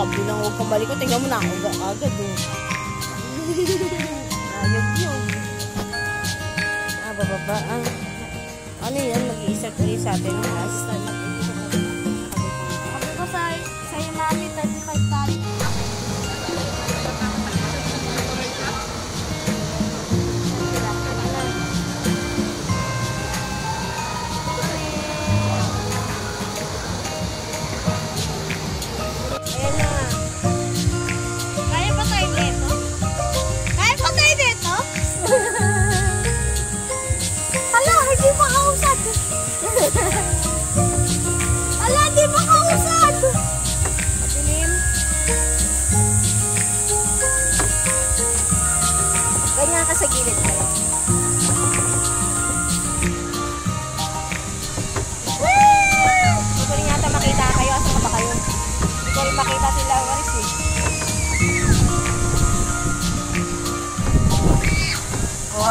Hmm, sabi lang huwag kamali ko. Tingnan mo na ako agad eh. Ayog yun. Ah, bababa. Ah. Ano yan? Mag-i-start ulit sa atin ng class.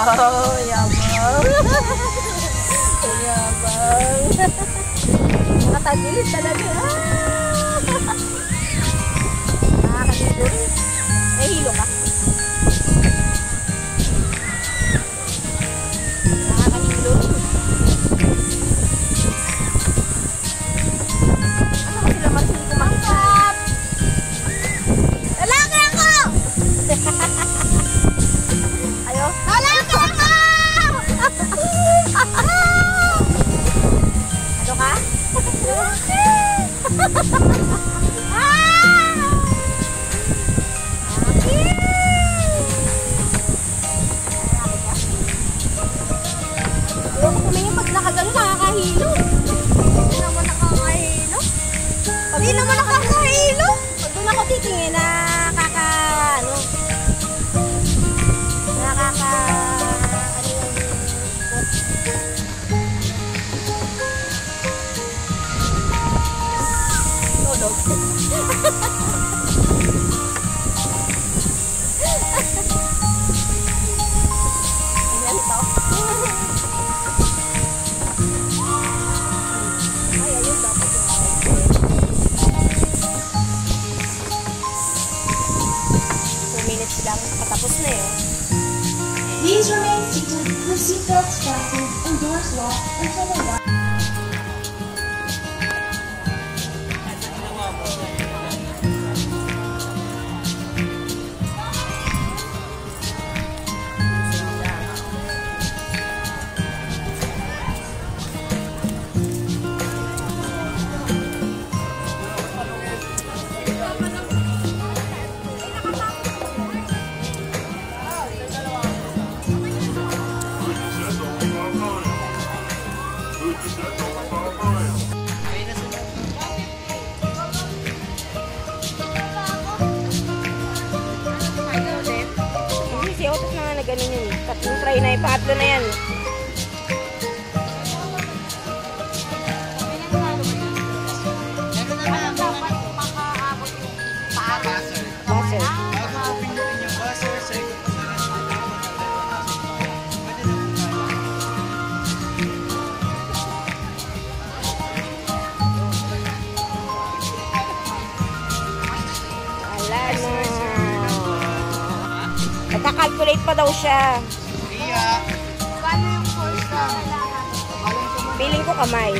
Wow, yabang. yabang. Nakatagilid talaga. Nakakahilo. Hindi naman nakakahilo. Pag doon ako titingin, nakaka, Please remain seated. With seatbelts fastened and doors locked until the ganun yun. Tatlong try na pangatlo na yan. Nagka-calculate pa daw siya. Paano yung course na kailangan? Feeling ko kamay.